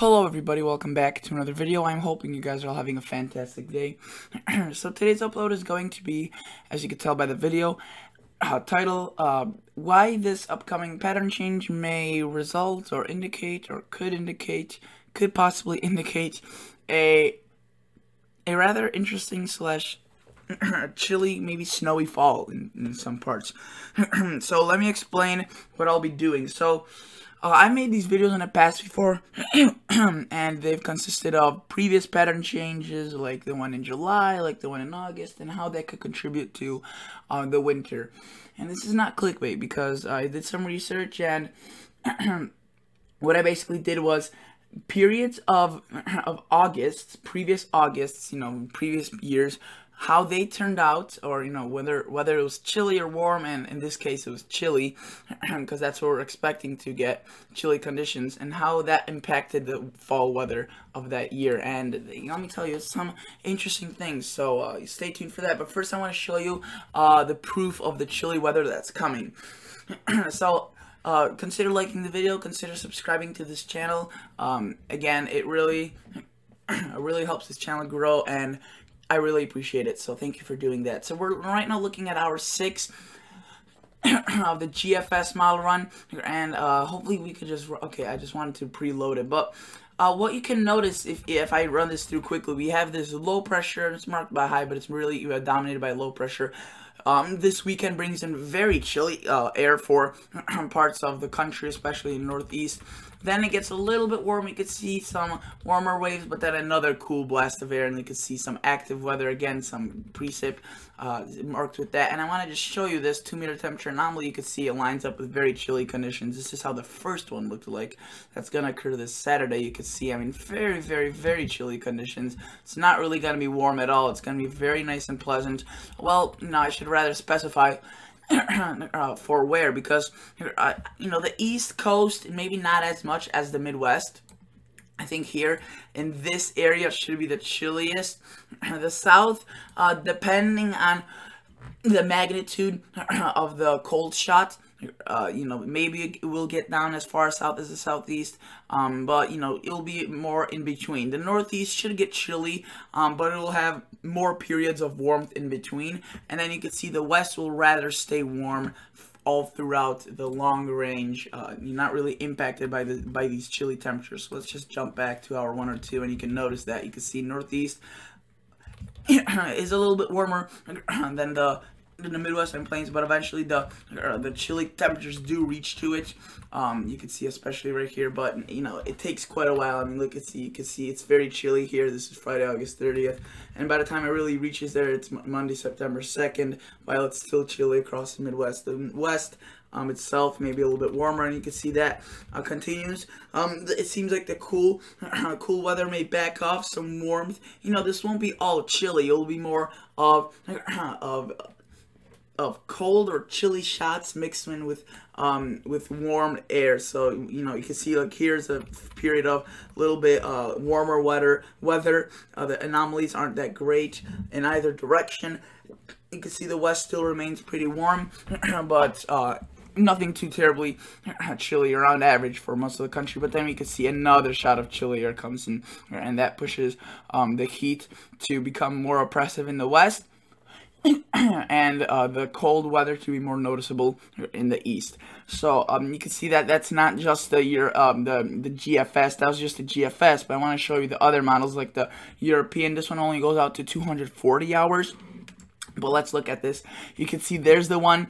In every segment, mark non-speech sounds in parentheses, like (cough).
Hello everybody, welcome back to another video. I'm hoping you guys are all having a fantastic day. (clears throat) so today's upload is going to be, as you can tell by the video, uh, title, uh, why this upcoming pattern change may result or indicate or could indicate, could possibly (laughs) indicate a, a rather interesting slash (clears throat) chilly, maybe snowy fall in, in some parts. (clears throat) so let me explain what I'll be doing. So uh, I made these videos in the past before, (clears throat) and they've consisted of previous pattern changes, like the one in July, like the one in August, and how that could contribute to uh, the winter. And this is not clickbait because I did some research, and (clears throat) what I basically did was periods of (clears throat) of August, previous Augusts, you know, previous years, how they turned out, or you know whether whether it was chilly or warm, and in this case it was chilly, (clears throat) because that's what we're expecting to get chilly conditions, and how that impacted the fall weather of that year. And let me tell you some interesting things. So uh, stay tuned for that. But first, I want to show you uh, the proof of the chilly weather that's coming. (clears throat) so. Uh, consider liking the video, consider subscribing to this channel. Um, again, it really, (clears throat) it really helps this channel grow and I really appreciate it. So thank you for doing that. So we're right now looking at hour six (clears throat) of the GFS model run, and uh, hopefully we could just okay. I just wanted to preload it, but. Uh, what you can notice if, if I run this through quickly, we have this low pressure, it's marked by high, but it's really dominated by low pressure. Um, this weekend brings in very chilly uh, air for (clears throat) parts of the country, especially in the northeast. Then it gets a little bit warm. You could see some warmer waves, but then another cool blast of air, and you could see some active weather again, some precip uh, marked with that. And I want to just show you this two meter temperature anomaly. You could see it lines up with very chilly conditions. This is how the first one looked like. That's going to occur this Saturday. You could see, I mean, very, very, very chilly conditions. It's not really going to be warm at all. It's going to be very nice and pleasant. Well, no, I should rather specify (clears throat) uh, for where because uh, you know the East Coast maybe not as much as the Midwest. I think here in this area should be the chilliest. (clears throat) The South, uh, depending on the magnitude (clears throat) of the cold shot, uh, you know, maybe it will get down as far south as the southeast, um, but, you know, it'll be more in between. The northeast should get chilly, um, but it'll have more periods of warmth in between. And then you can see the west will rather stay warm all throughout the long range. Uh, you're not really impacted by the by these chilly temperatures. So let's just jump back to hour one or two, and you can notice that you can see northeast (coughs) is a little bit warmer (coughs) than the in the Midwest and Plains, but eventually the uh, the chilly temperatures do reach to it. Um, you can see especially right here, but you know it takes quite a while. I mean, look at see you can see it's very chilly here. This is Friday, August 30th, and by the time it really reaches there, it's Monday, September 2nd. While it's still chilly across the Midwest, the West um, itself maybe a little bit warmer, and you can see that uh, continues. Um, it seems like the cool, (clears throat) cool weather may back off, some warmth. You know, this won't be all chilly. It'll be more of (clears throat) of of cold or chilly shots mixed in with um, with warm air. So you know you can see like here's a period of a little bit uh, warmer weather. Weather uh, the anomalies aren't that great in either direction. You can see the west still remains pretty warm, (clears throat) but uh, nothing too terribly (clears throat) chilly around average for most of the country. But then we can see another shot of chilly air comes in, and that pushes um, the heat to become more oppressive in the west (clears throat) and uh, the cold weather to be more noticeable in the east. So um, you can see that that's not just the year um, the the GFS. That was just the GFS, but I want to show you the other models like the European. This one only goes out to 240 hours. But let's look at this. You can see there's the one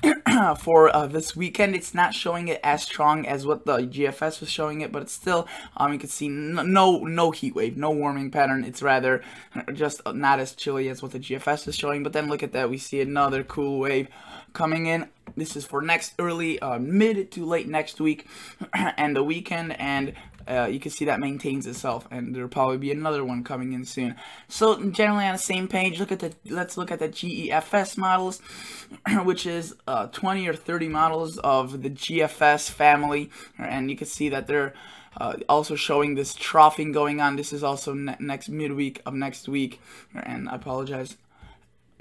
(clears throat) for uh, this weekend. It's not showing it as strong as what the GFS was showing it, but it's still, um, you can see no no heat wave, no warming pattern. It's rather (clears throat) just not as chilly as what the GFS is showing. But then look at that, we see another cool wave coming in. This is for next early, uh, mid to late next week (clears throat) and the weekend, and uh, you can see that maintains itself and there'll probably be another one coming in soon. So generally on the same page look at the let's look at the GEFS models (clears throat) which is uh, 20 or 30 models of the GFS family and you can see that they're uh, also showing this troughing going on. This is also ne next midweek of next week and I apologize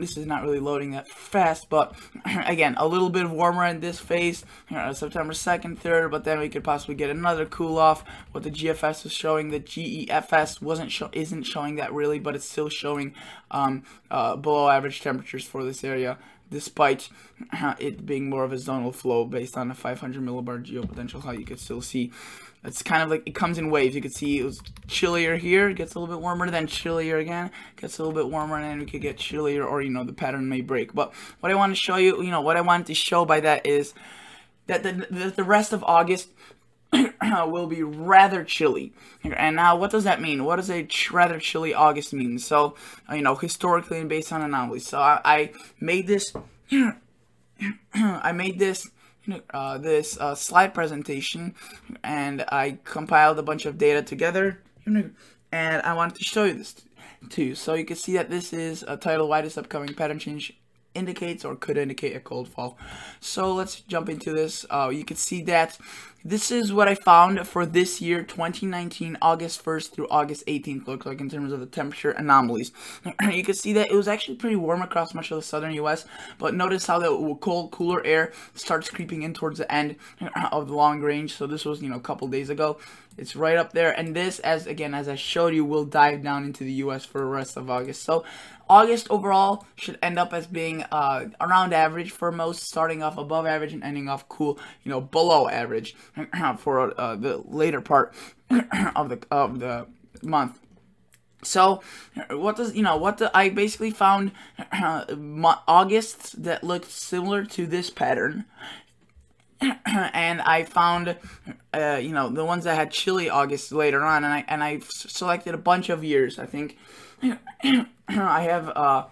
this is not really loading that fast, but (clears throat) again, a little bit warmer in this phase, uh, September 2nd, 3rd, but then we could possibly get another cool off. What the GFS is showing, the GEFS wasn't isn't showing that really, but it's still showing um, uh, below average temperatures for this area despite (clears throat) it being more of a zonal flow based on a 500 millibar geopotential height, you could still see it's kind of like it comes in waves. You can see it was chillier here, it gets a little bit warmer, then chillier again, gets a little bit warmer, and then we could get chillier, or you know, the pattern may break. But what I want to show you, you know, what I wanted to show by that is that the, the, rest of August (clears throat) will be rather chilly. And now, what does that mean? What does a rather chilly August mean? So, uh, you know, historically and based on anomalies. So I, I made this, (clears throat) I made this, uh, this uh, slide presentation, and I compiled a bunch of data together, and I wanted to show you this too. So you can see that this is a title, this upcoming pattern change indicates or could indicate a cold fall. So let's jump into this. Uh, you can see that this is what I found for this year, 2019, August 1st through August 18th, looks like in terms of the temperature anomalies. (clears throat) you can see that it was actually pretty warm across much of the southern U.S., but notice how the cold, cooler air starts creeping in towards the end (clears throat) of the long range. So this was, you know, a couple days ago. It's right up there, and this, as again, as I showed you, will dive down into the U.S. for the rest of August. So August overall should end up as being uh, around average for most, starting off above average and ending off cool, you know, below average (clears throat) for uh, the later part (clears throat) of the of the month. So, what does you know? What the, I basically found (clears throat) August that looked similar to this pattern, and I found, uh, you know, the ones that had chilly August later on, and I and I selected a bunch of years. I think I have uh,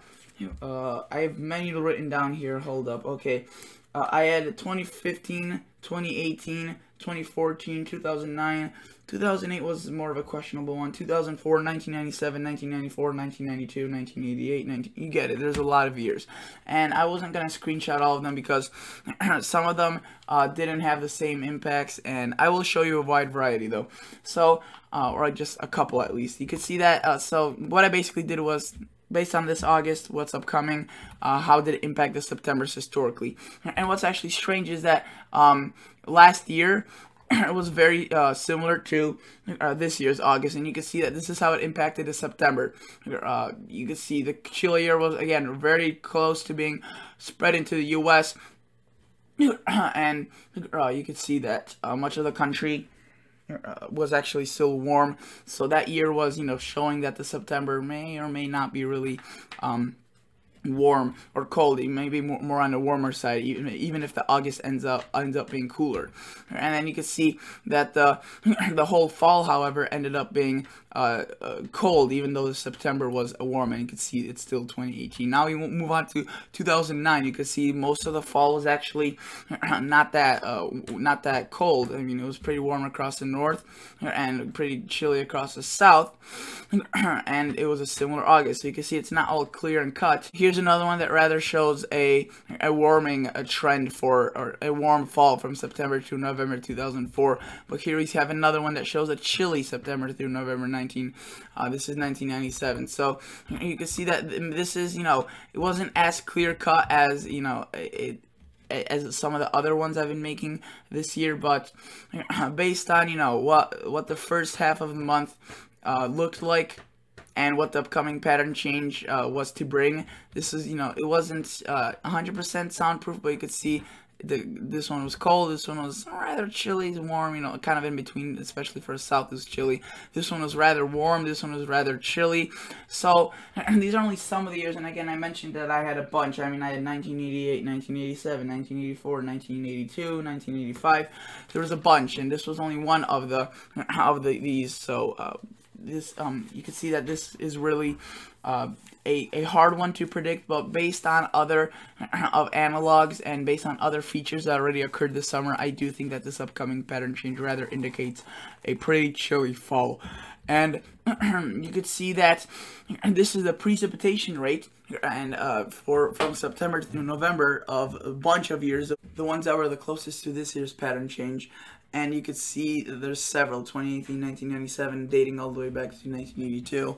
uh, I have many written down here. Hold up, okay. Uh, I had 2015, 2018, 2014, 2009. 2008 was more of a questionable one. 2004, 1997, 1994, 1992, 1988, 19, you get it. There's a lot of years. And I wasn't going to screenshot all of them because (clears throat) some of them uh, didn't have the same impacts. And I will show you a wide variety though. So, uh, or just a couple at least. You can see that. Uh, so what I basically did was based on this August, what's upcoming, uh, how did it impact the September's historically. And what's actually strange is that um, last year, (clears throat) it was very uh, similar to uh, this year's August, and you can see that this is how it impacted the September. Uh, you can see the chillier was, again, very close to being spread into the U.S., (clears throat) and uh, you can see that uh, much of the country uh, was actually still warm. So that year was, you know, showing that the September may or may not be really um, warm or cold. It may be more, more on the warmer side, even even if the August ends up ends up being cooler. And then you can see that the (laughs) the whole fall, however, ended up being uh, uh, cold, even though September was warm. And you can see it's still 2018. Now we move on to 2009. You can see most of the fall was actually (clears throat) not that uh, not that cold. I mean, it was pretty warm across the north and pretty chilly across the south. (clears throat) and it was a similar August. So you can see it's not all clear and cut. Here's another one that rather shows a a warming a trend for or a warm fall from September to November 2004. But here we have another one that shows a chilly September through November 19. Uh, this is 1997. So you can see that this is you know it wasn't as clear cut as you know it as some of the other ones I've been making this year, but (clears throat) based on you know what what the first half of the month uh, looked like and what the upcoming pattern change uh, was to bring. This is, you know, it wasn't 100% uh, soundproof, but you could see the, this one was cold, this one was rather chilly, warm, you know, kind of in between, especially for the south is chilly. This one was rather warm, this one was rather chilly. So, (clears throat) these are only some of the years, and again, I mentioned that I had a bunch. I mean, I had 1988, 1987, 1984, 1982, 1985. There was a bunch, and this was only one of the, (clears throat) of the, these, so, uh, this um you can see that this is really uh, a, a hard one to predict but based on other (clears throat) of analogs and based on other features that already occurred this summer I do think that this upcoming pattern change rather indicates a pretty chilly fall and (clears throat) you could see that this is the precipitation rate. And uh, for from September to November of a bunch of years the ones that were the closest to this year's pattern change. And you could see there's several 2018 1997 dating all the way back to 1982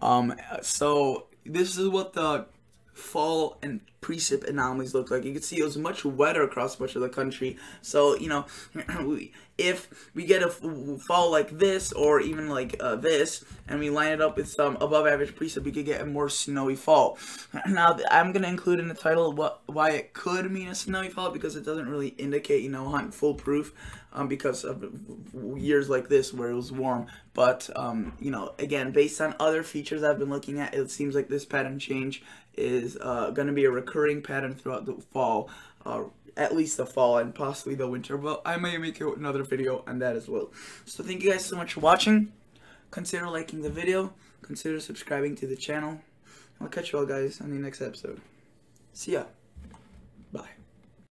um, so this is what the fall and precip anomalies look like. You can see it was much wetter across much of the country. So, you know, (clears throat) if we get a fall like this or even like uh, this and we line it up with some above average precip, we could get a more snowy fall. (clears throat) Now, I'm going to include in the title what why it could mean a snowy fall because it doesn't really indicate, you know, hunt foolproof um, because of years like this where it was warm. But, um, you know, again, based on other features I've been looking at, it seems like this pattern change is uh, going to be a recurring pattern throughout the fall, uh, at least the fall and possibly the winter. But I may make another video on that as well. So thank you guys so much for watching. Consider liking the video. Consider subscribing to the channel. I'll catch you all guys on the next episode. See ya.